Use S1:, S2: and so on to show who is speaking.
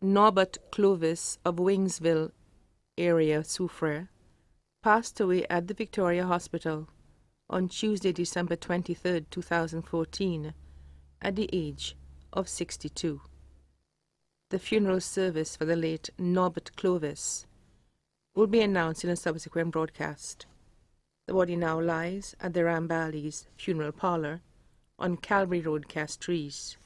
S1: Norbert Clovis of Wingsville area, Soufriere, passed away at the Victoria Hospital on Tuesday, December 23, 2014, at the age of 62. The funeral service for the late Norbert Clovis will be announced in a subsequent broadcast. The body now lies at the Rambali's funeral parlor on Calvary Road, Castries.